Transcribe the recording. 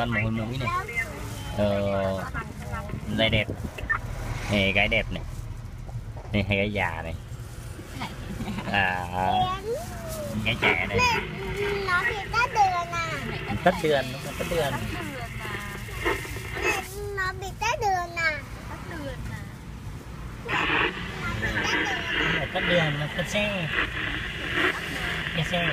con mồ hôi mũi này. Ờ, dây đẹp. Này gái đẹp này. Này hay gái già này. À gái trẻ này. Nó thì tắt đường à tất đường nó tất đường nó bị tắt đường à tất đường nó tất xe. Cái xe.